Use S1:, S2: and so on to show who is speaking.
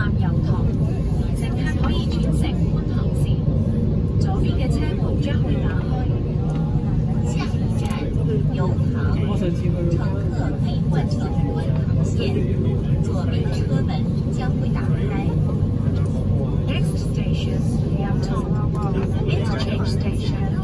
S1: 站油塘，乘客可以转乘观塘线。左边嘅车门将会打开。
S2: 下一站油塘，乘客可以换乘观塘线，左边的车门将会打开。
S1: Next station, 油塘 Interchange station.